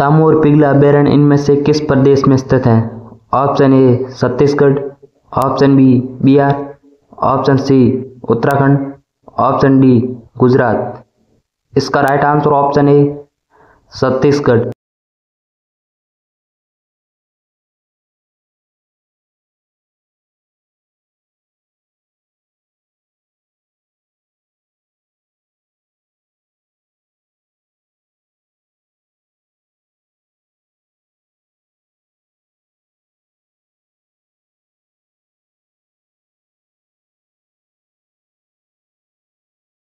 तामूर, पिघला अभयारण्य इनमें से किस प्रदेश में स्थित है? Option A, Chhattisgarh, option B, Bihar, option C, Uttarakhand, option D, Gujarat. इसका right answer option A Chhattisgarh.